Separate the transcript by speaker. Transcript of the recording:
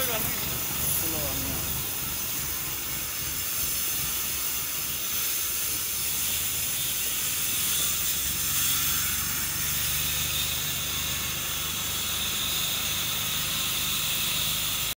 Speaker 1: 这个绿